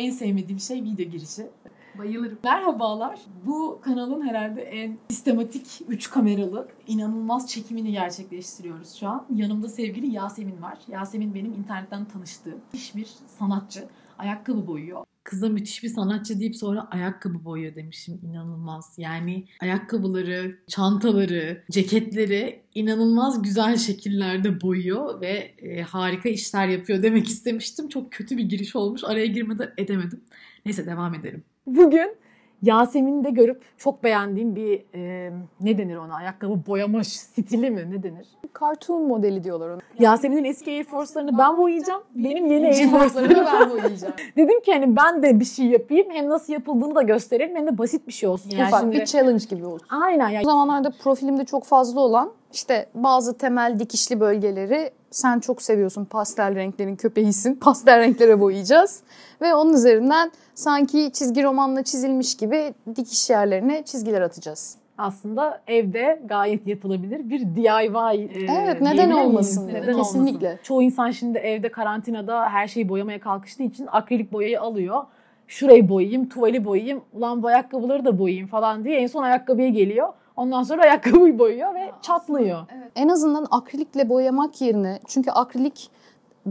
En sevmediğim şey video girişi. Bayılırım. Merhabalar. Bu kanalın herhalde en sistematik 3 kameralı inanılmaz çekimini gerçekleştiriyoruz şu an. Yanımda sevgili Yasemin var. Yasemin benim internetten tanıştığım müthiş bir sanatçı. Ayakkabı boyuyor. Kıza müthiş bir sanatçı deyip sonra ayakkabı boyuyor demişim. İnanılmaz. Yani ayakkabıları, çantaları, ceketleri inanılmaz güzel şekillerde boyuyor ve e, harika işler yapıyor demek istemiştim. Çok kötü bir giriş olmuş. Araya girmeden edemedim. Neyse devam edelim. Bugün Yasemin'i de görüp çok beğendiğim bir e, ne denir ona ayakkabı boyama stili mi ne denir? Cartoon modeli diyorlar ona. Yasemin'in eski Air Force'larını ben boyayacağım. Benim yeni Air Force'larımı ben boyayacağım. Dedim ki hani ben de bir şey yapayım. Hem nasıl yapıldığını da gösterelim hem de basit bir şey olsun. Yani Ufak şimdi... bir challenge gibi oldu. Aynen O yani. zamanlarda profilimde çok fazla olan işte bazı temel dikişli bölgeleri sen çok seviyorsun pastel renklerin köpeğisin. Pastel renklere boyayacağız. Ve onun üzerinden sanki çizgi romanla çizilmiş gibi dikiş yerlerine çizgiler atacağız. Aslında evde gayet yapılabilir bir DIY. e, Evet neden olmasın? Neden Kesinlikle. Çoğu insan şimdi evde karantinada her şeyi boyamaya kalkıştığı için akrilik boyayı alıyor. Şurayı boyayayım, tuvali boyayayım, ulan bu ayakkabıları da boyayayım falan diye en son ayakkabıya geliyor. Ondan sonra ayakkabıyı boyuyor ve çatlıyor. En azından akrilikle boyamak yerine çünkü akrilik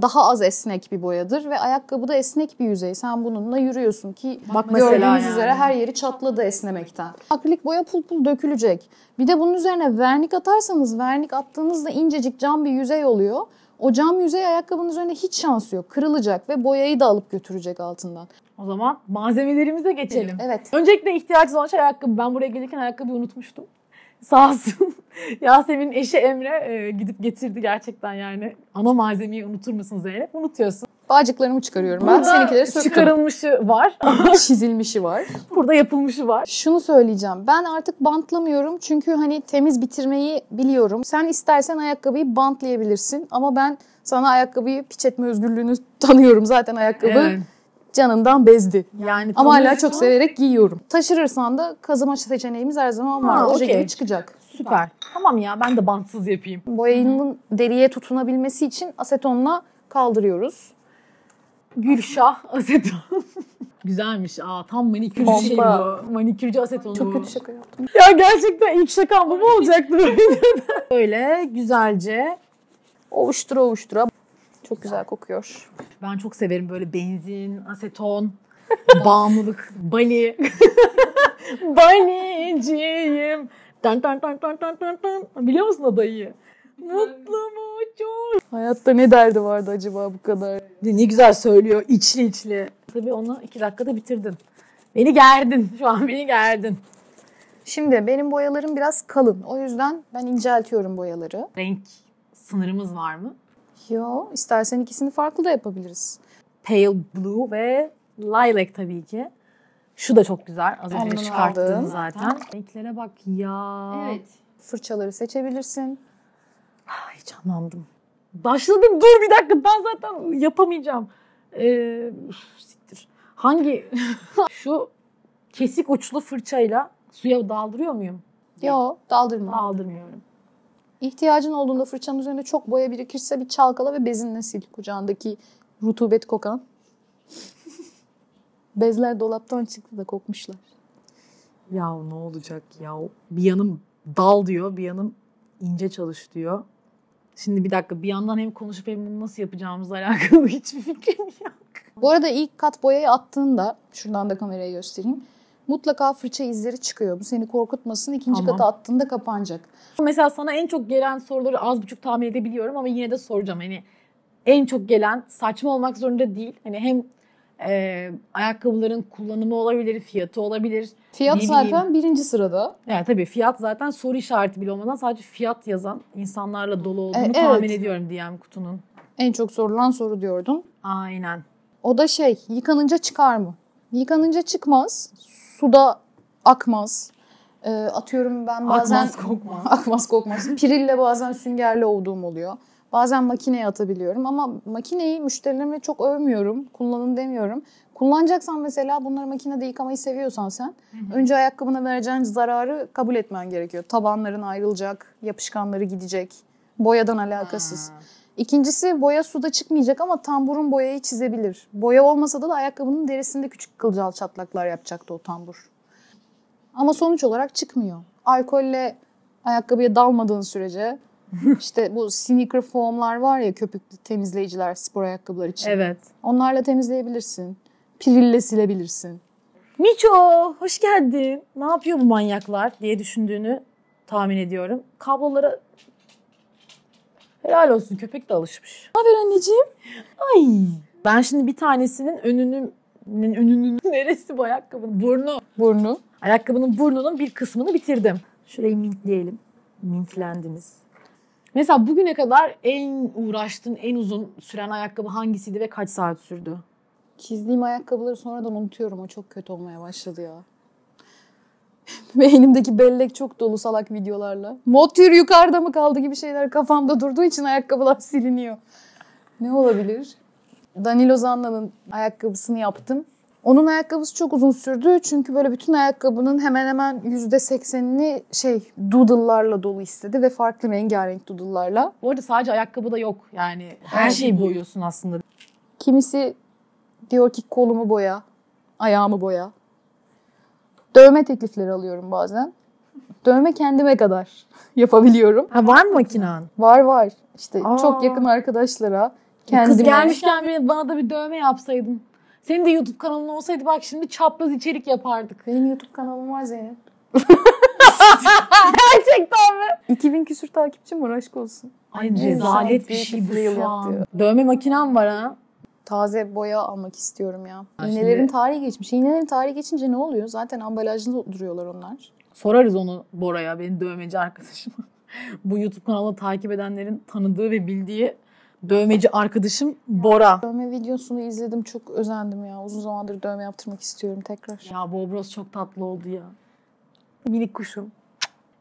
daha az esnek bir boyadır ve ayakkabıda esnek bir yüzey. Sen bununla yürüyorsun ki Bak gördüğünüz yani. üzere her yeri çatladı esnemekten. Akrilik boya pul pul dökülecek. Bir de bunun üzerine vernik atarsanız vernik attığınızda incecik cam bir yüzey oluyor. O cam yüzey ayakkabının üzerinde hiç şansı yok. Kırılacak ve boyayı da alıp götürecek altından. O zaman malzemelerimize geçelim. Evet. Öncelikle ihtiyacımız olan şey ayakkabı. Ben buraya gelirken ayakkabıyı unutmuştum. Sağ olsun. Yasemin'in eşi Emre e, gidip getirdi gerçekten yani. Ana malzemeyi unutur musun Zeynep? Unutuyorsun. Bağcıklarımı çıkarıyorum ben. Burada Seninkileri söküyorum. çıkarılmışı var. Çizilmişi var. Burada yapılmışı var. Şunu söyleyeceğim. Ben artık bantlamıyorum çünkü hani temiz bitirmeyi biliyorum. Sen istersen ayakkabıyı bantlayabilirsin ama ben sana ayakkabıyı piç etme özgürlüğünü tanıyorum. Zaten ayakkabı Evet. Canından bezdi. Yani Ama hala çok severek giyiyorum. Taşırırsan da kazıma seçeneğimiz her zaman var. Ha, Oje okey. gibi çıkacak. Süper. Tamam ya ben de bantsız yapayım. Boyanın deriye tutunabilmesi için asetonla kaldırıyoruz. Gülşah aseton. Güzelmiş. Aa tam manikürcü Bomba. şey bu. Manikürcü asetonu Çok kötü şaka yaptım. Ya gerçekten ilk şakam bu mu olacaktı böyle? Böyle güzelce. Ovuştura ovuştura. Çok güzel kokuyor. Ben çok severim böyle benzin, aseton, bağımlılık, bali. Baliciyim. Tan tan tan tan tan tan tan. Biliyor musun o dayıyı? Mutlu muçur. Hayatta ne derdi vardı acaba bu kadar? Ne güzel söylüyor içli içli. Tabii onu iki dakikada bitirdin. Beni gerdin. Şu an beni gerdin. Şimdi benim boyalarım biraz kalın. O yüzden ben inceltiyorum boyaları. Renk sınırımız var mı? Yo, istersen ikisini farklı da yapabiliriz. Pale blue ve lilac tabii ki. Şu da çok güzel. Az önce Ondan çıkarttın aldım. zaten. Renklere bak ya. Fırçaları seçebilirsin. Heyecanlandım. Başladım dur bir dakika ben zaten yapamayacağım. Ee, siktir. Hangi şu kesik uçlu fırçayla suya daldırıyor muyum? Yo, daldırma. Daldırmıyorum. İhtiyacın olduğunda fırçanın üzerinde çok boya birikirse bir çalkala ve bezinle sil kucağındaki rutubet kokan. Bezler dolaptan çıktı da kokmuşlar. Ya ne olacak ya? Bir yanım dal diyor, bir yanım ince çalış diyor. Şimdi bir dakika bir yandan hem konuşup hem bunu nasıl yapacağımızla alakalı hiçbir fikrim yok. Bu arada ilk kat boyayı attığında, şuradan da kameraya göstereyim. Mutlaka fırça izleri çıkıyor. Bu seni korkutmasın. İkinci Tamam. kata attığında kapanacak. Mesela sana en çok gelen soruları az buçuk tahmin edebiliyorum ama yine de soracağım. Hani en çok gelen saçma olmak zorunda değil. Hani hem e, ayakkabıların kullanımı olabilir, fiyatı olabilir. Fiyat Ne zaten bileyim. birinci sırada. Yani tabii fiyat zaten soru işareti bile olmadan sadece fiyat yazan insanlarla dolu olduğunu E, evet. tahmin ediyorum DM kutunun. En çok sorulan soru diyordun. Aynen. O da şey, yıkanınca çıkar mı? Yıkanınca çıkmaz. Suda akmaz. Ee, atıyorum ben bazen... Akmaz kokmaz. akmaz kokmaz. Pirille bazen süngerle ovduğum oluyor. Bazen makineye atabiliyorum ama makineyi müşterilerime çok övmüyorum. Kullanın demiyorum. Kullanacaksan mesela bunları makinede yıkamayı seviyorsan sen önce ayakkabına vereceğin zararı kabul etmen gerekiyor. Tabanların ayrılacak, yapışkanları gidecek. Boyadan alakasız. İkincisi boya suda çıkmayacak ama tamburun boyayı çizebilir. Boya olmasa da, da ayakkabının derisinde küçük kılcal çatlaklar yapacaktı o tambur. Ama sonuç olarak çıkmıyor. Alkolle ayakkabıya dalmadığın sürece işte bu sneaker foamlar var ya köpüklü temizleyiciler spor ayakkabılar için. Evet. Onlarla temizleyebilirsin. Pirille silebilirsin. Miço hoş geldin. Ne yapıyor bu manyaklar diye düşündüğünü tahmin ediyorum. Kablolara helal olsun köpek de alışmış. Ne haber anneciğim? Ay. Ben şimdi bir tanesinin önünün önünün neresi bu ayakkabının? Burnu. Burnu. Ayakkabının burnunun bir kısmını bitirdim. Şurayı mintleyelim. Mintlendiniz. Mesela bugüne kadar en uğraştığın, en uzun süren ayakkabı hangisiydi ve kaç saat sürdü? Çizdiğim ayakkabıları sonradan unutuyorum. O çok kötü olmaya başladı ya. Beynimdeki bellek çok dolu salak videolarla. Motor yukarıda mı kaldı gibi şeyler kafamda durduğu için ayakkabılar siliniyor. Ne olabilir? Danilo Zanna'nın ayakkabısını yaptım. Onun ayakkabısı çok uzun sürdü çünkü böyle bütün ayakkabının hemen hemen yüzde seksenini şey doodle'larla dolu istedi ve farklı rengarenk doodle'larla. Bu arada sadece ayakkabı da yok. Yani her, Her şeyi şey boyuyorsun aslında. Kimisi diyor ki kolumu boya, ayağımı boya. Dövme teklifleri alıyorum bazen. Dövme kendime kadar yapabiliyorum. Ha var mı makinan? Var var. İşte Aa. çok yakın arkadaşlara Kız kendime. gelmişken bir- bana da bir dövme yapsaydın. Senin de YouTube kanalın olsaydı bak şimdi çapraz içerik yapardık. Benim YouTube kanalım var Zeynep. Gerçekten mi? 2000 küsür takipçim var aşk olsun. Ay Rezalet rezalet bir şey bu şu an. yaptı. Dövme makinem var ha. Taze boya almak istiyorum ya. Ha, İğnelerin şimdi- tarihi geçmiş. İğnelerin tarihi geçince ne oluyor? Zaten ambalajında duruyorlar onlar. Sorarız onu Bora'ya benim dövmeci arkadaşım. bu YouTube kanalını takip edenlerin tanıdığı ve bildiği dövmeci arkadaşım Bora. Dövme videosunu izledim çok özendim ya. Uzun zamandır dövme yaptırmak istiyorum tekrar. Ya Bobros çok tatlı oldu ya. Minik kuşum.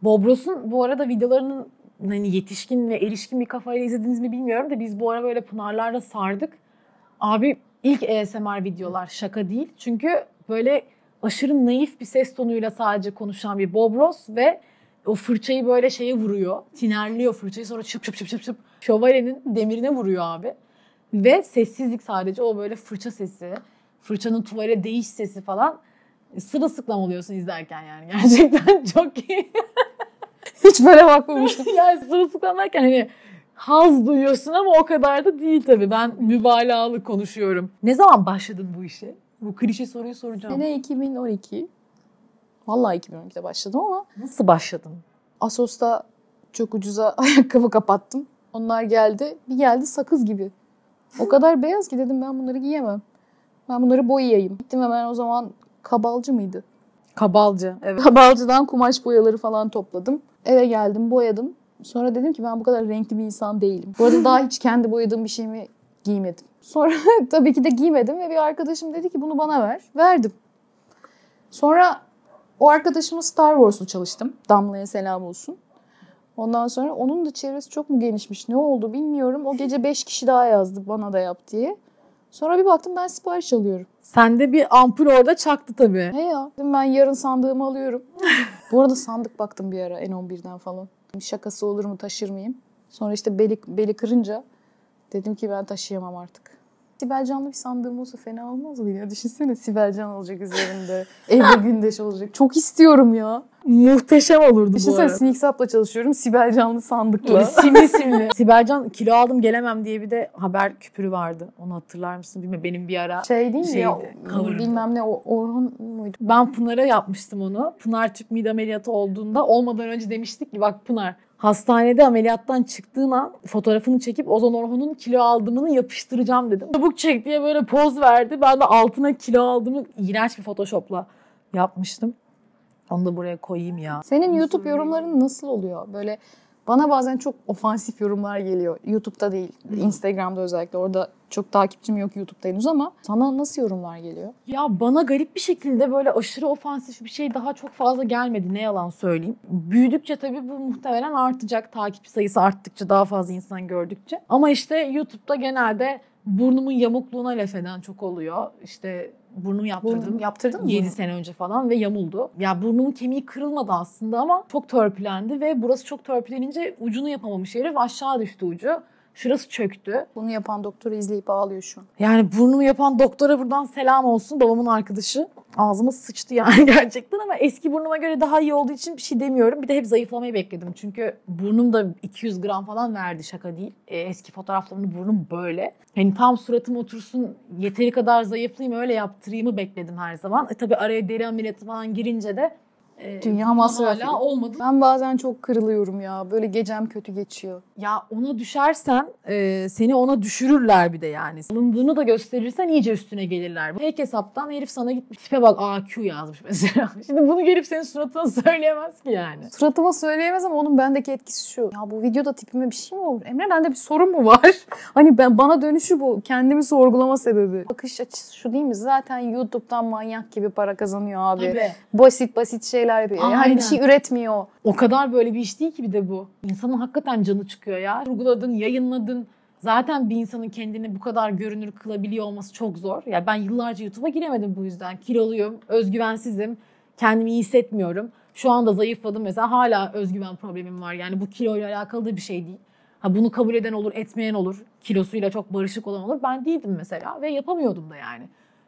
Bobros'un bu arada videolarının hani yetişkin ve erişkin bir kafayla izlediniz mi bilmiyorum da biz bu ara böyle Pınarlarla sardık. Abi ilk ASMR videolar şaka değil. Çünkü böyle aşırı naif bir ses tonuyla sadece konuşan bir Bobros ve o fırçayı böyle şeye vuruyor. Tinerliyor fırçayı sonra çıp çıp çıp çıp çıp şövalyenin demirine vuruyor abi. Ve sessizlik sadece o böyle fırça sesi, fırçanın tuvale değiş sesi falan sırılsıklam oluyorsun izlerken yani. Gerçekten çok iyi. Hiç böyle bakmamıştım. yani sırılsıklam derken hani haz duyuyorsun ama o kadar da değil tabii. Ben mübalağalı konuşuyorum. Ne zaman başladın bu işe? Bu klişe soruyu soracağım. Sene 2012. Vallahi 2012'de başladım ama Nasıl başladın? Asos'ta çok ucuza ayakkabı kapattım. Onlar geldi. Bir geldi sakız gibi. O kadar beyaz ki dedim ben bunları giyemem. Ben bunları boyayayım. Gittim hemen o zaman kabalcı mıydı? Kabalcı. Evet. Kabalcıdan kumaş boyaları falan topladım. Eve geldim boyadım. Sonra dedim ki ben bu kadar renkli bir insan değilim. Bu arada daha hiç kendi boyadığım bir şeyimi giymedim. Sonra tabii ki de giymedim ve bir arkadaşım dedi ki bunu bana ver. Verdim. Sonra o arkadaşımla Star Wars'lu çalıştım. Damla'ya selam olsun. Ondan sonra onun da çevresi çok mu genişmiş ne oldu bilmiyorum. O gece 5 kişi daha yazdı bana da yap diye. Sonra bir baktım ben sipariş alıyorum. Sende bir ampul orada çaktı tabii. He ya ben yarın sandığımı alıyorum. Bu arada sandık baktım bir ara N11'den falan. Şakası olur mu taşır mıyım? Sonra işte beli, beli kırınca dedim ki ben taşıyamam artık. Sibel Canlı bir sandığım olsa fena olmaz mı ya? Düşünsene Sibel Can olacak üzerinde. Evde Gündeş olacak. Çok istiyorum ya. Muhteşem olurdu bu Düşünsene arada. Sneak Sap'la çalışıyorum. Sibel Canlı sandıkla. simli simli. Sibelcan kilo aldım gelemem diye bir de haber küpürü vardı. Onu hatırlar mısın bilmiyorum. Benim bir ara Şey değil mi ya? Cover'dı. Bilmem ne o- Orhun muydu? Ben Pınar'a yapmıştım onu. Pınar tüp mide ameliyatı olduğunda olmadan önce demiştik ki bak Pınar hastanede ameliyattan çıktığın an fotoğrafını çekip Ozan Orhun'un kilo aldığımını yapıştıracağım dedim. Çabuk çek diye böyle poz verdi. Ben de altına kilo aldığımı iğrenç bir photoshopla yapmıştım. Onu da buraya koyayım ya. Senin YouTube yorumların nasıl oluyor? Böyle bana bazen çok ofansif yorumlar geliyor. YouTube'da değil, Instagram'da özellikle. Orada çok takipçim yok YouTube'da henüz ama sana nasıl yorumlar geliyor? Ya bana garip bir şekilde böyle aşırı ofansif bir şey daha çok fazla gelmedi. Ne yalan söyleyeyim. Büyüdükçe tabii bu muhtemelen artacak. Takipçi sayısı arttıkça daha fazla insan gördükçe. Ama işte YouTube'da genelde burnumun yamukluğuna laf eden çok oluyor. İşte burnumu yaptırdım. Bunu yaptırdın mı? 7 sene önce falan ve yamuldu. Ya burnumun kemiği kırılmadı aslında ama çok törpülendi ve burası çok törpülenince ucunu yapamamış herif aşağı düştü ucu. Şurası çöktü. Bunu yapan doktoru izleyip ağlıyor şu an. Yani burnumu yapan doktora buradan selam olsun. Babamın arkadaşı. Ağzıma sıçtı yani gerçekten ama eski burnuma göre daha iyi olduğu için bir şey demiyorum. Bir de hep zayıflamayı bekledim. Çünkü burnum da 200 gram falan verdi şaka değil. E, eski fotoğraflarımda burnum böyle. Hani tam suratım otursun yeteri kadar zayıflayayım öyle yaptırayımı bekledim her zaman. E tabii araya deri ameliyatı falan girince de e, Dünya masrafı. hala olmadı. Ben bazen çok kırılıyorum ya. Böyle gecem kötü geçiyor. Ya ona düşersen e, seni ona düşürürler bir de yani. Alındığını da gösterirsen iyice üstüne gelirler. Fake hesaptan herif sana gitmiş. Tipe bak AQ yazmış mesela. Şimdi bunu gelip senin suratına söyleyemez ki yani. Suratıma söyleyemez ama onun bendeki etkisi şu. Ya bu videoda tipime bir şey mi olur? Emre bende bir sorun mu var? hani ben bana dönüşü bu. Kendimi sorgulama sebebi. Bakış açısı şu değil mi? Zaten YouTube'dan manyak gibi para kazanıyor abi. Tabii. Basit basit şeyler yapıyor. Yani Aynen. bir şey üretmiyor. O kadar böyle bir iş değil ki bir de bu. İnsanın hakikaten canı çıkıyor ya. Kurguladın, yayınladın. Zaten bir insanın kendini bu kadar görünür kılabiliyor olması çok zor. Ya ben yıllarca YouTube'a giremedim bu yüzden. Kiloluyum, özgüvensizim, kendimi iyi hissetmiyorum. Şu anda zayıfladım mesela hala özgüven problemim var. Yani bu kiloyla alakalı da bir şey değil. Ha bunu kabul eden olur, etmeyen olur. Kilosuyla çok barışık olan olur. Ben değildim mesela ve yapamıyordum da yani.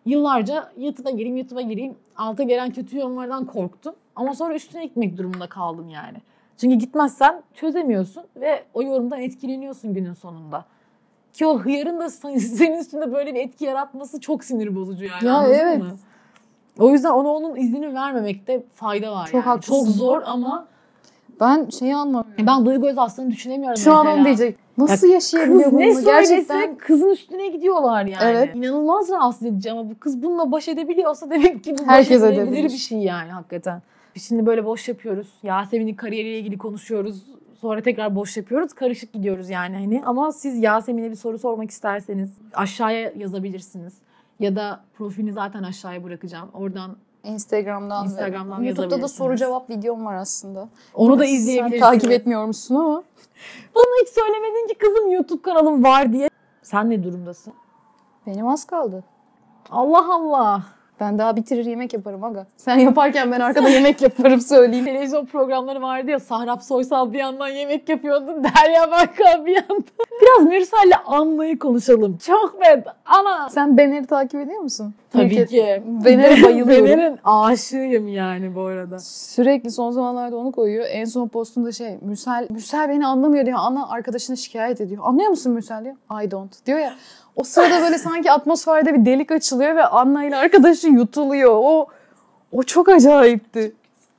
Yıllarca YouTube'a gireyim, YouTube'a gireyim. Alta gelen kötü yorumlardan korktum. Ama sonra üstüne gitmek durumunda kaldım yani. Çünkü gitmezsen çözemiyorsun ve o yorumdan etkileniyorsun günün sonunda. Ki o hıyarın da senin üstünde böyle bir etki yaratması çok sinir bozucu yani. Ya evet. mı? O yüzden ona onun iznini vermemekte fayda var Çok yani. haklısın. Çok zor ama Ben şeyi anlamıyorum. ben Duygu Özaslan'ı düşünemiyorum Şu an mesela. onu diyecek. Nasıl Ya yaşayabiliyor bunu? ne Gerçekten kızın üstüne gidiyorlar yani. Evet. İnanılmaz rahatsız edici ama bu kız bununla baş edebiliyorsa demek ki bu Herkes baş edebilir. bir şey yani hakikaten. Biz şimdi böyle boş yapıyoruz. Yasemin'in kariyeriyle ilgili konuşuyoruz. Sonra tekrar boş yapıyoruz. Karışık gidiyoruz yani hani. Ama siz Yasemin'e bir soru sormak isterseniz aşağıya yazabilirsiniz. Ya da profilini zaten aşağıya bırakacağım. Oradan Instagram'dan, Instagram'dan ve YouTube'da da soru cevap videom var aslında. onu da Sen izleyebilirsiniz. takip etmiyormuşsun ama. Bunu hiç söylemedin ki kızım YouTube kanalım var diye. Sen ne durumdasın? Benim az kaldı. Allah Allah. Ben daha bitirir yemek yaparım aga. Sen yaparken ben arkada yemek yaparım söyleyeyim. Televizyon programları vardı ya Sahrap Soysal bir yandan yemek yapıyordu. Derya Bakkal bir yandan. Biraz Mürsel'le Anna'yı konuşalım. Çok be ana. Sen Bener'i takip ediyor musun? Tabii Ülke- ki. Bener'e bayılıyorum. Bener'in aşığıyım yani bu arada. Sürekli son zamanlarda onu koyuyor. En son postunda şey Mürsel, Mürsel beni anlamıyor diyor. Ana arkadaşını şikayet ediyor. Anlıyor musun Mürsel diyor. I don't diyor ya. O sırada böyle sanki atmosferde bir delik açılıyor ve Anna ile arkadaşı yutuluyor. O o çok acayipti.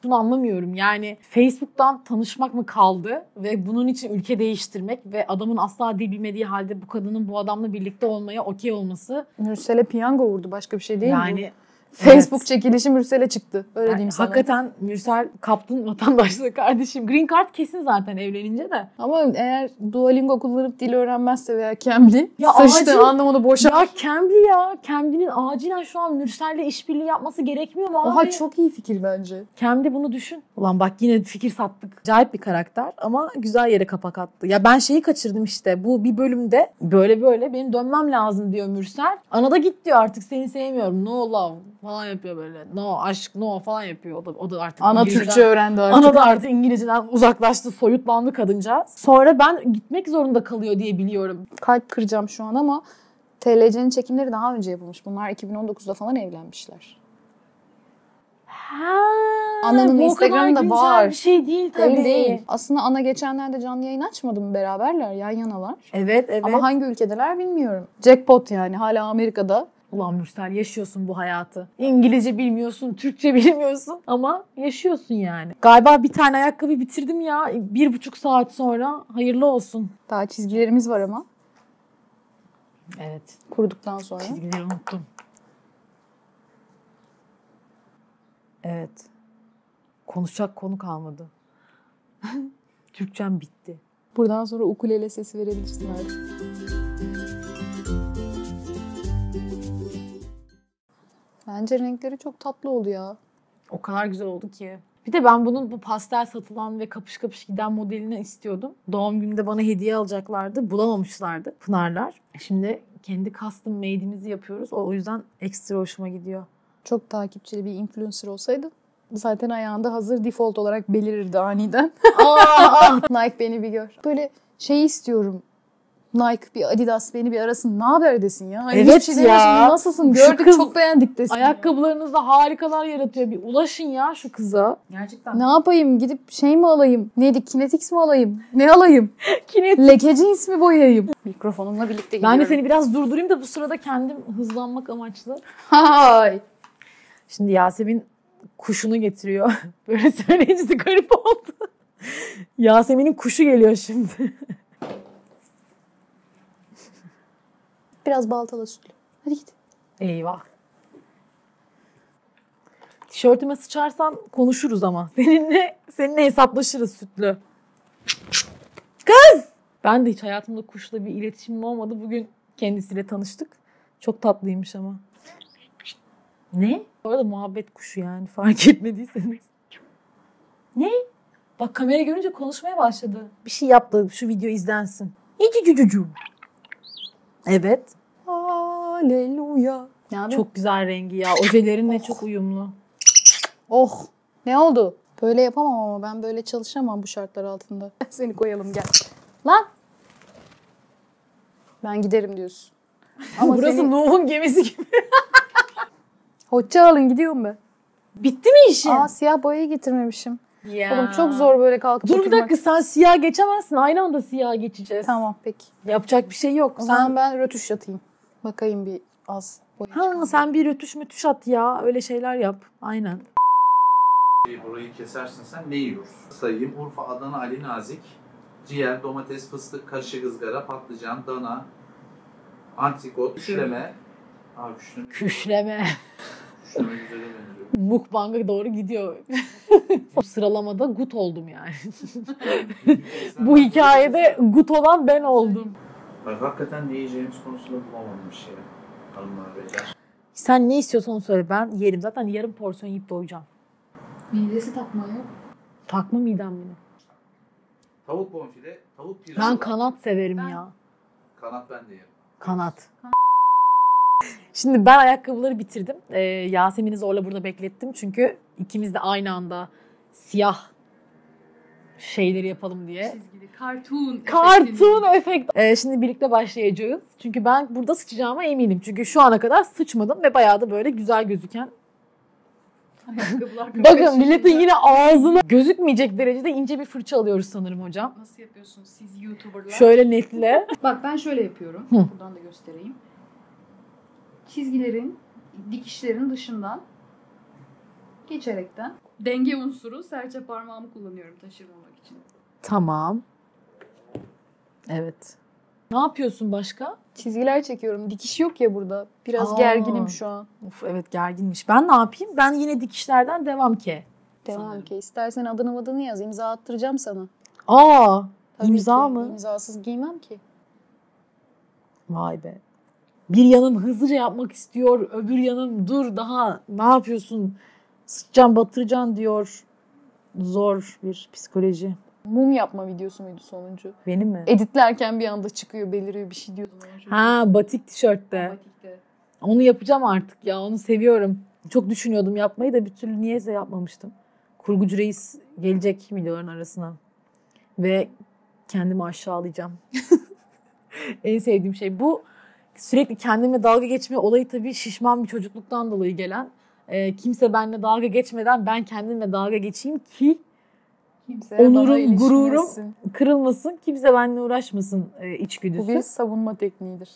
Bunu anlamıyorum. Yani Facebook'tan tanışmak mı kaldı ve bunun için ülke değiştirmek ve adamın asla dil bilmediği halde bu kadının bu adamla birlikte olmaya okey olması. Mürsel'e piyango vurdu. Başka bir şey değil mi? yani Facebook çekilişi Mürsel'e çıktı. Öyle Yani diyeyim sana. hakikaten Mürsel kaptın vatandaşlığı kardeşim. Green Card kesin zaten evlenince de. Ama eğer Duolingo kullanıp dil öğrenmezse veya Cambly Ya sıçtı acil- anlamını boşa. Ya Cambly ya. Cambly'nin acilen şu an Mürsel'le işbirliği yapması gerekmiyor mu abi? Oha çok iyi fikir bence. Cambly bunu düşün. Ulan bak yine fikir sattık. Acayip bir karakter ama güzel yere kapak attı. Ya ben şeyi kaçırdım işte. Bu bir bölümde böyle böyle benim dönmem lazım diyor Mürsel. Ana da git diyor artık seni sevmiyorum. No love falan yapıyor böyle. No aşk no falan yapıyor. O da, o da artık Ana Türkçe öğrendi artık. Ana da artık İngilizceden uzaklaştı, soyutlandı kadıncağız. Sonra ben gitmek zorunda kalıyor diye biliyorum. Kalp kıracağım şu an ama TLC'nin çekimleri daha önce yapılmış. Bunlar 2019'da falan evlenmişler. Ha, Ana'nın bu Instagram'da var. bir şey değil tabii. Değil değil. Aslında Ana geçenlerde canlı yayın açmadı mı beraberler? Yan yanalar. Evet evet. Ama hangi ülkedeler bilmiyorum. Jackpot yani hala Amerika'da. Ulan Mürsel yaşıyorsun bu hayatı. İngilizce bilmiyorsun, Türkçe bilmiyorsun ama yaşıyorsun yani. Galiba bir tane ayakkabı bitirdim ya. Bir buçuk saat sonra hayırlı olsun. Daha çizgilerimiz var ama Evet. kurduktan sonra. Çizgileri unuttum. Evet. Konuşacak konu kalmadı. Türkçem bitti. Buradan sonra ukulele sesi verebilirsin artık. Bence renkleri çok tatlı oldu ya. O kadar güzel oldu ki. Bir de ben bunun bu pastel satılan ve kapış kapış giden modelini istiyordum. Doğum gününde bana hediye alacaklardı. Bulamamışlardı Pınarlar. Şimdi kendi custom made'imizi yapıyoruz. O, o yüzden ekstra hoşuma gidiyor. Çok takipçili bir influencer olsaydı zaten ayağında hazır default olarak belirirdi aniden. Aa, Nike beni bir gör. Böyle şey istiyorum. Nike, bir Adidas beni bir arasın. Ne haber desin ya. Hani Evet şey ya. Nasılsın? Şu Gördük kız- çok beğendik desin. Ayakkabılarınızda harikalar yaratıyor. Bir ulaşın ya şu kıza. Gerçekten. Ne yapayım? Gidip şey mi alayım? Neydi? Kinetix mi alayım? Ne alayım? Kinet. Leke jeans mi boyayayım? Mikrofonumla birlikte gidiyorum. Ben de seni biraz durdurayım da bu sırada kendim hızlanmak amaçlı. Hay. Şimdi Yasemin kuşunu getiriyor. Böyle söyleyince de garip oldu. Yasemin'in kuşu geliyor şimdi. Biraz baltala sütlü. Hadi git. Eyvah. Tişörtüme sıçarsan konuşuruz ama. Seninle seninle hesaplaşırız sütlü. Kız! Ben de hiç hayatımda kuşla bir iletişimim olmadı. Bugün kendisiyle tanıştık. Çok tatlıymış ama. Ne? Bu arada muhabbet kuşu yani fark etmediyseniz. Ne? Bak kamera görünce konuşmaya başladı. Bir şey yaptı. Şu video izlensin. İyi Evet. Aleluya. Ne yapayım? Çok güzel rengi ya. Ojelerinle çok uyumlu. Oh. Ne oldu? Böyle yapamam ama ben böyle çalışamam bu şartlar altında. Seni koyalım gel. Lan. Ben giderim diyorsun. Ama Burası seni... Nuh'un gemisi gibi. Hoşça kalın gidiyorum ben. Bitti mi işin? Aa siyah boyayı getirmemişim. Ya. Oğlum çok zor böyle kalkıp Dur bir dakika sen siyah geçemezsin. Aynı anda siyah geçeceğiz. Tamam peki. Yapacak bir şey yok. O Sen zaman ben rötuş yatayım. Bakayım bir az boya. ha, sen bir rötuş mütüş at ya. Öyle şeyler yap. Aynen. Burayı kesersin sen ne yiyorsun? Sayayım Urfa, Adana, Ali Nazik, ciğer, domates, fıstık, karışık ızgara, patlıcan, dana, antrikot, küşleme. Aa küşleme. Küşleme. Küşleme benziyor. Mukbang'a doğru gidiyor. Sıralamada gut oldum yani. Bu hikayede gut olan ben oldum. Bak hakikaten ne yiyeceğimiz konusunda bulamadım bir şey. Hanımlar beyler. Sen ne istiyorsan onu söyle. Ben yerim. Zaten yarım porsiyon yiyip doyacağım. Midesi takmıyor. Takma midem benim. Tavuk bonfile, tavuk pirzola. Ben kanat severim Ben- ya. Kanat ben de yerim. Kanat. Şimdi ben ayakkabıları bitirdim. Ee, Yasemin'i zorla burada beklettim. Çünkü ikimiz de aynı anda siyah şeyleri yapalım diye. Çizgili. Cartoon. Kartun efekt. Ee, şimdi birlikte başlayacağız. Çünkü ben burada sıçacağıma eminim. Çünkü şu ana kadar sıçmadım ve bayağı da böyle güzel gözüken. Bakın milletin yine ağzına gözükmeyecek derecede ince bir fırça alıyoruz sanırım hocam. Nasıl yapıyorsunuz siz YouTuber'lar? Şöyle netle. Bak ben şöyle yapıyorum. Hı. Buradan da göstereyim. Çizgilerin, dikişlerin dışından geçerekten denge unsuru serçe parmağımı kullanıyorum taşırmamak için. Tamam. Evet. Ne yapıyorsun başka? Çizgiler çekiyorum. Dikiş yok ya burada. Biraz Aa. gerginim şu an. Of evet gerginmiş. Ben ne yapayım? Ben yine dikişlerden devam ki. Devam Sanırım. ki. İstersen adını adını yaz. İmza attıracağım sana. Aa, Tabii imza ki. mı? İmzasız giymem ki. Vay be. Bir yanım hızlıca yapmak istiyor, öbür yanım dur daha ne yapıyorsun? Sıçacaksın, batıracaksın diyor. Zor bir psikoloji. Mum yapma videosu muydu sonuncu? Benim mi? Editlerken bir anda çıkıyor, beliriyor bir şey diyor. Ha, batik tişörtte. Batikte. Onu yapacağım artık ya, onu seviyorum. Çok düşünüyordum yapmayı da bir türlü niyeyse yapmamıştım. Kurgucu reis gelecek videoların arasına. Ve kendimi aşağılayacağım. en sevdiğim şey bu. Sürekli kendime dalga geçme olayı tabii şişman bir çocukluktan dolayı gelen. Ee, kimse benimle dalga geçmeden ben kendimle dalga geçeyim ki Kimse Onurum, gururum. kırılmasın, kimse benimle uğraşmasın e, içgüdüsü. Bu bir savunma tekniğidir.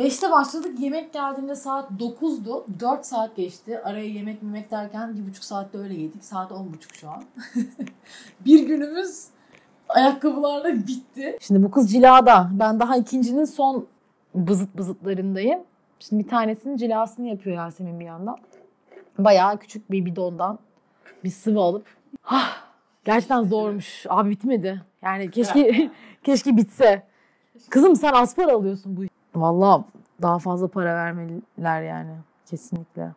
Beşte başladık. Yemek geldiğinde saat 9'du. 4 saat geçti. Araya yemek yemek derken bir buçuk saatte öyle yedik. Saat 10 buçuk şu an. bir günümüz ayakkabılarla bitti. Şimdi bu kız cilada. Ben daha ikincinin son bızıt bızıtlarındayım. Şimdi bir tanesinin cilasını yapıyor Yasemin bir yandan. Bayağı küçük bir bidondan bir sıvı alıp. Ah, gerçekten zormuş. Abi bitmedi. Yani keşke keşke bitse. Kızım sen az para alıyorsun bu Vallahi daha fazla para vermeliler yani. Kesinlikle.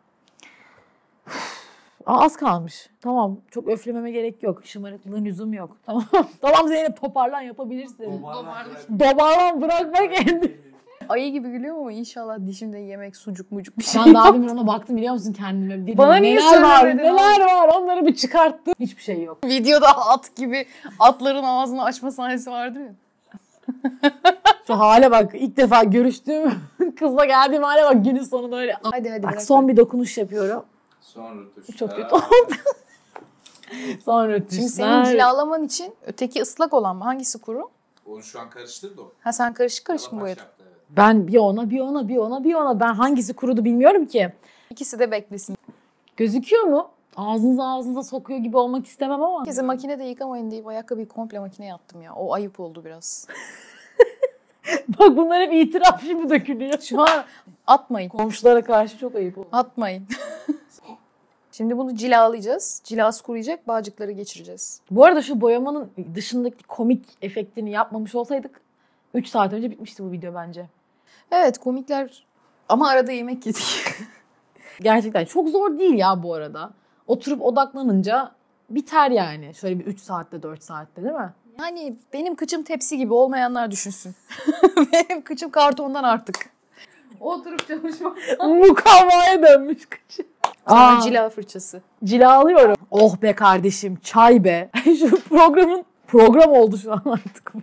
Aa, az kalmış. Tamam çok öflememe gerek yok. Şımarıklığın lüzum yok. Tamam. tamam Zeynep toparlan yapabilirsin. Dobarlan bırakma kendini. Ayı gibi gülüyorum ama inşallah dişimde yemek, sucuk, mucuk bir şey Ben daha demin ona baktım biliyor musun kendime. Dedim, Bana niye neler var, söylemedin neler var onları bir çıkarttım. Hiçbir şey yok. Videoda at gibi atların ağzını açma sahnesi vardır ya. Şu hale bak ilk defa görüştüğüm kızla geldiğim hale bak günün sonunda öyle. Hadi hadi Bak son bir dokunuş yapıyorum. Son rötuş. Çok kötü oldu. Sonra Şimdi senin cilalaman için öteki ıslak olan mı? Hangisi kuru? Onu şu an karıştırdı o. Ha sen karışık karışık mı boyadın? evet. Ben bir ona bir ona bir ona bir ona ben hangisi kurudu bilmiyorum ki. İkisi de beklesin. Gözüküyor mu? Ağzınıza ağzınıza sokuyor gibi olmak istemem ama. Herkese makinede yıkamayın deyip ayakkabıyı komple makineye attım ya. O ayıp oldu biraz. Bak bunlar hep itiraf şimdi dökülüyor. Şu an atmayın. Komşulara karşı çok ayıp oldu. Atmayın. Şimdi bunu cilalayacağız. Cilası kuruyacak. Bağcıkları geçireceğiz. Bu arada şu boyamanın dışındaki komik efektini yapmamış olsaydık 3 saat önce bitmişti bu video bence. Evet komikler ama arada yemek yedik. Gerçekten çok zor değil ya bu arada. Oturup odaklanınca biter yani. Şöyle bir 3 saatte 4 saatte değil mi? Yani benim kıçım tepsi gibi olmayanlar düşünsün. benim kıçım kartondan artık. Oturup çalışmak. Mukavvaya dönmüş kıçı. Sonra Aa, cila fırçası. cilalıyorum. Oh be kardeşim çay be. şu programın program oldu şu an artık bu.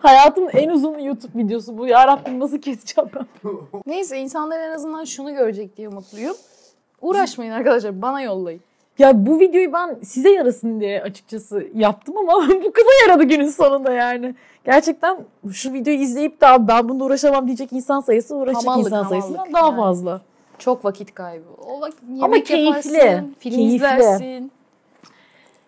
Hayatımın en uzun YouTube videosu bu. Ya Rabbim nasıl keseceğim ben? Neyse insanlar en azından şunu görecek diye mutluyum. Uğraşmayın arkadaşlar bana yollayın. Ya bu videoyu ben size yarasın diye açıkçası yaptım ama bu kıza yaradı günün sonunda yani. Gerçekten şu videoyu izleyip de "Abi ben bununla uğraşamam diyecek insan sayısı uğraşacak Hamallık, insan sayısından hamallık daha yani. fazla. Çok vakit kaybı. O vakit yemek Ama keyifli, yaparsın, film keyifli. izlersin.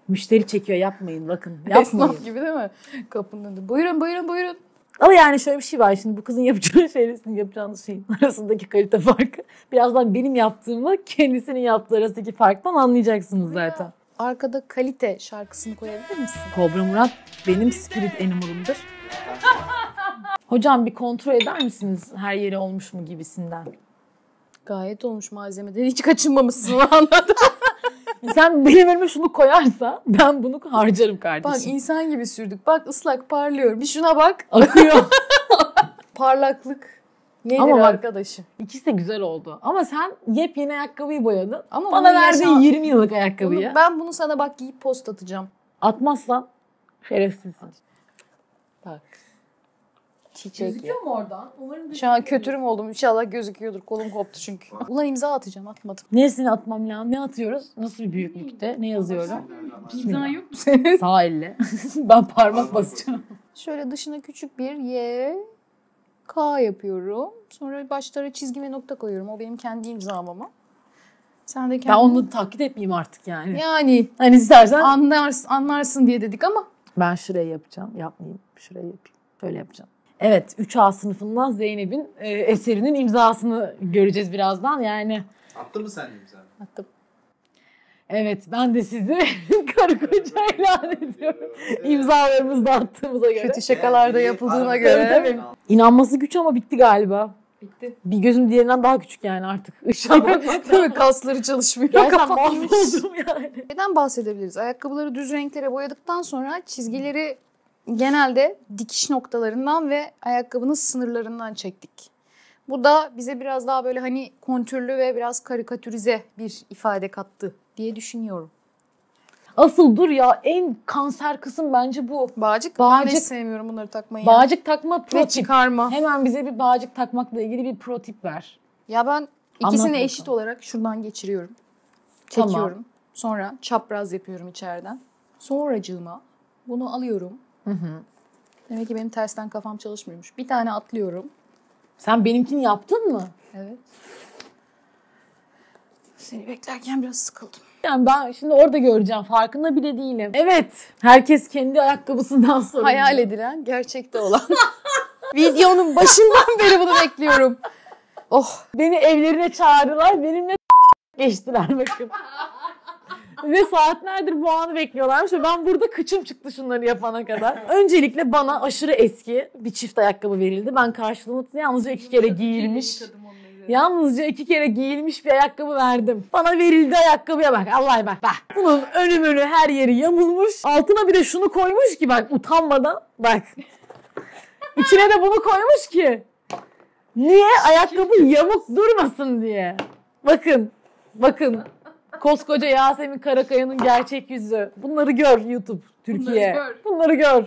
Müşteri çekiyor yapmayın bakın Esnaf yapmayın. gibi değil mi? Kapının önünde. Buyurun buyurun buyurun. Ama yani şöyle bir şey var şimdi bu kızın yapacağı şeyle sizin yapacağınız şeyin arasındaki kalite farkı. Birazdan benim yaptığımla kendisinin yaptığı arasındaki farktan anlayacaksınız zaten. Arkada kalite şarkısını koyabilir misin? Kobra Murat benim spirit animalımdır. Hocam bir kontrol eder misiniz her yeri olmuş mu gibisinden? Gayet olmuş malzemeden hiç kaçınmamışsın anladım. Sen benim önüme şunu koyarsa ben bunu harcarım Bak kardeşim. insan gibi sürdük. Bak ıslak parlıyor. Bir şuna bak. Akıyor. Parlaklık nedir Ama bak- arkadaşım? İkisi de güzel oldu. Ama sen yepyeni ayakkabıyı boyadın. Ama Bana bunu verdiğin yaşa- 20 yıllık Bunu- ayakkabıyı. ben bunu sana bak giyip post atacağım. Atmazsan şerefsizsin. Bak. Çiçek ya. mu oradan? Umarım Şu an kötürüm oldum. İnşallah gözüküyordur. Kolum koptu çünkü. Ulan imza atacağım. Atmadım. Nesini atmam lazım? Ne atıyoruz? Nasıl bir büyüklükte? Ne yazıyorum? İmza yok mu senin? Sağ elle. ben parmak basacağım. Şöyle dışına küçük bir Y, K yapıyorum. Sonra başlara çizgi ve nokta koyuyorum. O benim kendi imzam ama. Sen de Ben kendi... onu taklit etmeyeyim artık yani. Yani Hani istersen anlarsın, anlarsın diye dedik ama. ben şuraya yapacağım. Yapmayayım. Şuraya yapayım. Şöyle yapacağım. Evet 3A sınıfından Zeynep'in e, eserinin imzasını göreceğiz birazdan. Yani Attı mı sen imzanı? Attım. evet ben de sizi karı koca ilan ediyorum. İmzalarımızı da attığımıza göre. Kötü şakalar da yapıldığına Tabii, göre. tabii. İnanması güç ama bitti galiba. Bitti. Bir gözüm diğerinden daha küçük yani artık. Mi? Kasları çalışmıyor. Gerçekten Kapatmış. mahvoldum yani. Neden bahsedebiliriz? Ayakkabıları düz renklere boyadıktan sonra çizgileri genelde dikiş noktalarından ve ayakkabının sınırlarından çektik. Bu da bize biraz daha böyle hani kontürlü ve biraz karikatürize bir ifade kattı diye düşünüyorum. Asıl dur ya en kanser kısım bence bu. Bağcık, ben Bağcık- hiç sevmiyorum bunları takmayı. Bağcık takma pro ve çıkarma. Hemen bize bir bağcık takmakla ilgili bir pro tip ver. Ya ben Anlat ikisini bakalım. eşit olarak şuradan geçiriyorum. Tamam. Çekiyorum. Sonra çapraz yapıyorum içeriden. Sonracığıma bunu alıyorum. Hı hı. Demek ki benim tersten kafam çalışmıyormuş. Bir tane atlıyorum. Sen benimkini yaptın mı? Evet. Seni beklerken biraz sıkıldım. Yani ben şimdi orada göreceğim. Farkında bile değilim. Evet. Herkes kendi ayakkabısından sorumlu. Hayal edilen, gerçekte olan. Videonun başından beri bunu bekliyorum. Oh. Beni evlerine çağırdılar. Benimle geçtiler bakın. Ve saatlerdir bu anı bekliyorlarmış ve ben burada kıçım çıktı şunları yapana kadar. Öncelikle bana aşırı eski bir çift ayakkabı verildi. Ben karşılığını yalnızca iki kere giyilmiş. Yalnızca iki kere giyilmiş bir ayakkabı verdim. Bana verildi ayakkabıya bak. Allah bak bak. Bunun önü önü her yeri yamulmuş. Altına bir de şunu koymuş ki bak utanmadan. Bak. İçine de bunu koymuş ki. Niye? Ayakkabı yamuk durmasın diye. Bakın. Bakın. Koskoca Yasemin Karakaya'nın gerçek yüzü. Bunları gör YouTube Türkiye. Bunları gör. Bunları gör.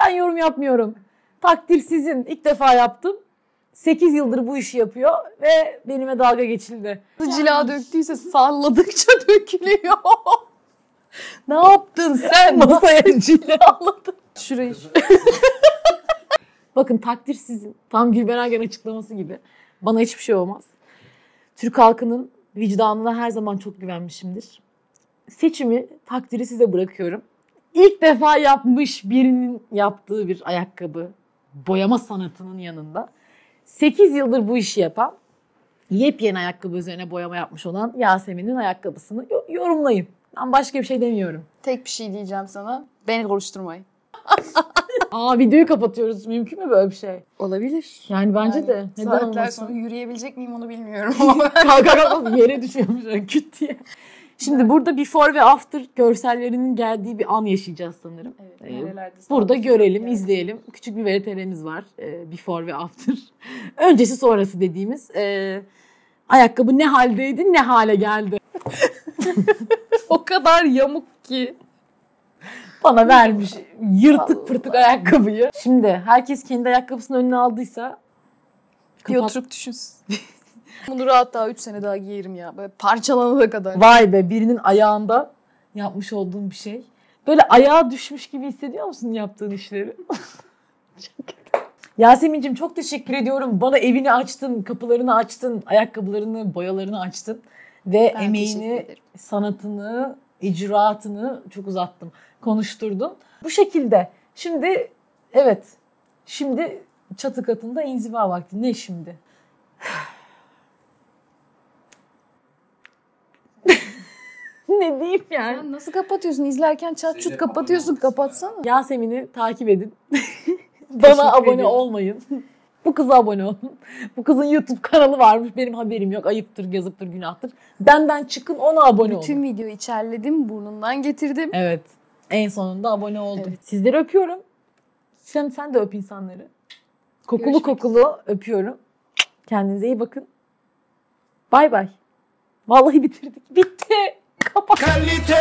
Ben yorum yapmıyorum. Takdir sizin. İlk defa yaptım. 8 yıldır bu işi yapıyor ve benime dalga geçildi. Cila döktüyse salladıkça dökülüyor. ne yaptın sen? Masaya cilaladın. Şurayı. Bakın takdir sizin. Tam Gülben Ergen açıklaması gibi. Bana hiçbir şey olmaz. Türk halkının vicdanına her zaman çok güvenmişimdir. Seçimi, takdiri size bırakıyorum. İlk defa yapmış birinin yaptığı bir ayakkabı, boyama sanatının yanında 8 yıldır bu işi yapan, yepyeni ayakkabı üzerine boyama yapmış olan Yasemin'in ayakkabısını yo- yorumlayın. Ben başka bir şey demiyorum. Tek bir şey diyeceğim sana. Beni konuşturmayın. Aa videoyu kapatıyoruz. Mümkün mü böyle bir şey? Olabilir. Yani bence Yani de. Neden Saatler olmasın? sonra yürüyebilecek miyim onu bilmiyorum ama kalka kalka yere düşüyormuş öyle küt diye. Şimdi burada before ve after görsellerinin geldiği bir an yaşayacağız sanırım. Evet, Ee, Burada görelim, yani. izleyelim. Küçük bir VTR'miz var. Ee, before ve after. Öncesi sonrası dediğimiz. Ee, ayakkabı ne haldeydi, ne hale geldi. o kadar yamuk ki. Bana vermiş yırtık pırtık ayakkabıyı. Şimdi herkes kendi ayakkabısını önüne aldıysa Bir kapat- oturup düşünsün. Bunu rahat daha 3 sene daha giyerim ya. Böyle parçalanana kadar. Vay be birinin ayağında yapmış olduğun bir şey. Böyle ayağa düşmüş gibi hissediyor musun yaptığın işleri? Çok kötü. Yasemin'cim çok teşekkür ediyorum. Bana evini açtın, kapılarını açtın, ayakkabılarını, boyalarını açtın. Ve Ben teşekkür emeğini, ederim. sanatını, icraatını çok uzattım. Konuşturdun. Bu şekilde. Şimdi evet. Şimdi çatı katında inziva vakti. Ne şimdi? ne diyeyim yani? Sen nasıl kapatıyorsun? İzlerken çat çut kapatıyorsun. Kapatsana. Yasemin'i takip edin. Bana abone olmayın. Bu kıza abone olun. Bu kızın YouTube kanalı varmış. Benim haberim yok. Ayıptır, yazıktır, günahtır. Benden çıkın ona abone Bütün olun. videoyu içerledim. Burnundan getirdim. Evet. En sonunda abone oldum. Evet. Sizleri öpüyorum. Sen, sen de öp insanları. Kokulu Görüşmek kokulu öpüyorum. Kendinize iyi bakın. Bay bay. Vallahi bitirdik. Bitti. Kapat. Kalite